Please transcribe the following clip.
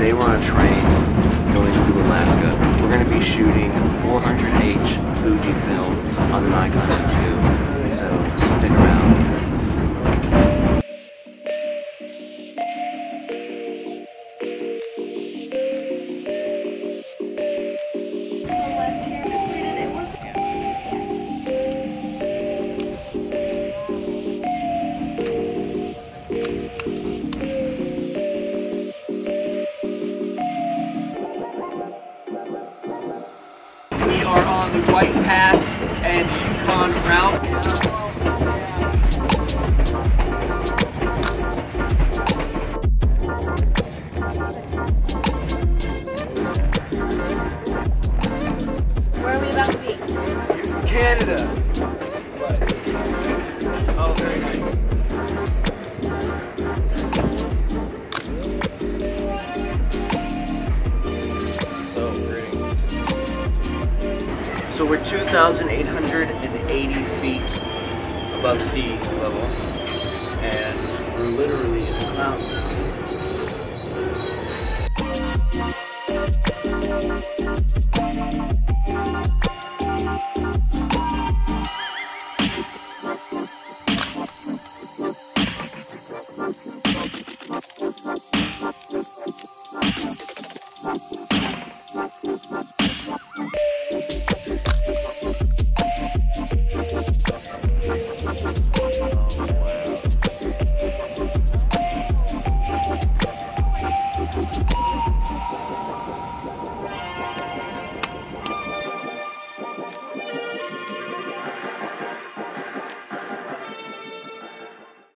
Today we're on a train going through Alaska. We're going to be shooting 400H Fujifilm on the Nikon F2. So stick around. On the White Pass and Yukon route. Where are we about to be? Canada. So we're 2,880 feet above sea level, and we're literally in the clouds now. Thank